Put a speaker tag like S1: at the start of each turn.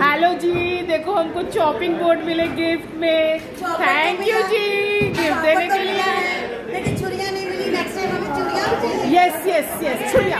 S1: Hello जी देखो हमको चॉपिंग बोर्ड मिले गिफ्ट में। थैंक यू जी गिफ्ट देने के लिए।
S2: लेकिन छुरियाँ नहीं मिली नेक्स्ट टाइम हमें चूड़ियाँ
S1: यस यस यस छुड़िया